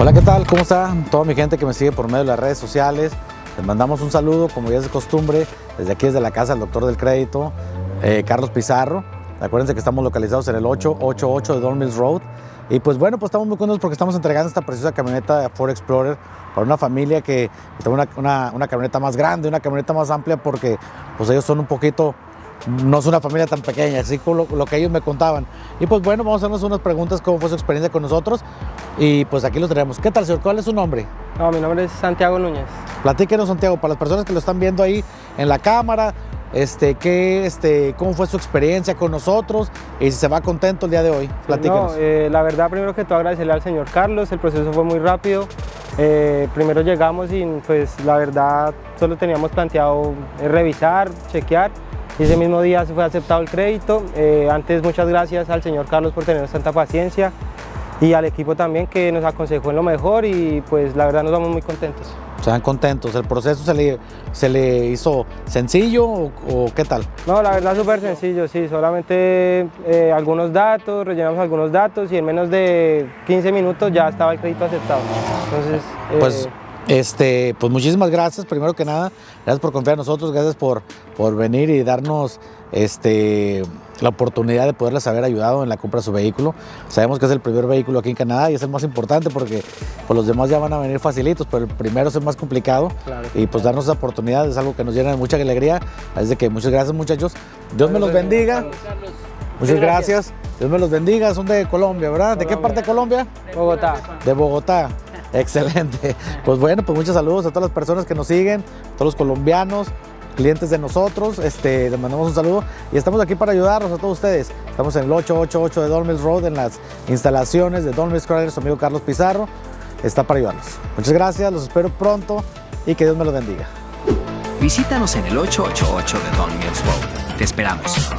Hola, ¿qué tal? ¿Cómo está? Toda mi gente que me sigue por medio de las redes sociales. Les mandamos un saludo, como ya es de costumbre, desde aquí, desde la casa del doctor del crédito, eh, Carlos Pizarro. Acuérdense que estamos localizados en el 888 de Don Mills Road. Y pues bueno, pues estamos muy contentos porque estamos entregando esta preciosa camioneta Ford Explorer para una familia que tiene una, una, una camioneta más grande, una camioneta más amplia porque pues ellos son un poquito no es una familia tan pequeña, así como lo, lo, que ellos me contaban. Y pues bueno, vamos a hacernos unas preguntas, cómo fue su experiencia con nosotros. Y pues aquí los tenemos. ¿Qué tal, señor? ¿Cuál es su nombre? No, mi nombre es Santiago Núñez. Platíquenos, Santiago, para las personas que lo están viendo ahí en la cámara, este, ¿qué, este, ¿cómo fue su experiencia con nosotros? Y si se va contento el día de hoy. Platíquenos. No, eh, la verdad, primero que todo agradecerle al señor Carlos, el proceso fue muy rápido. Eh, primero llegamos y pues la verdad solo teníamos planteado eh, revisar, chequear ese mismo día se fue aceptado el crédito. Eh, antes muchas gracias al señor Carlos por tener tanta paciencia y al equipo también que nos aconsejó en lo mejor y pues la verdad nos vamos muy contentos. ¿Están contentos? ¿El proceso se le, se le hizo sencillo o, o qué tal? No, la verdad súper sencillo, sí, solamente eh, algunos datos, rellenamos algunos datos y en menos de 15 minutos ya estaba el crédito aceptado. Entonces, pues eh, este, pues muchísimas gracias, primero que nada, gracias por confiar en nosotros, gracias por, por venir y darnos este, la oportunidad de poderles haber ayudado en la compra de su vehículo. Sabemos que es el primer vehículo aquí en Canadá y es el más importante porque pues, los demás ya van a venir facilitos, pero el primero es el más complicado Claro, y pues darnos esa oportunidad es algo que nos llena de mucha alegría. Así que muchas gracias muchachos, Dios me los bendiga. Muchas gracias. Dios me los bendiga, son de Colombia, ¿verdad? ¿De qué parte de Colombia? Bogotá. De Bogotá. Excelente. Pues bueno, pues muchos saludos a todas las personas que nos siguen, a todos los colombianos, clientes de nosotros. Este, les mandamos un saludo y estamos aquí para ayudarlos a todos ustedes. Estamos en el 888 de Don Mills Road, en las instalaciones de Mills Credit, su amigo Carlos Pizarro. Está para ayudarlos. Muchas gracias, los espero pronto y que Dios me los bendiga. Visítanos en el 888 de Don Mills Road. Te esperamos.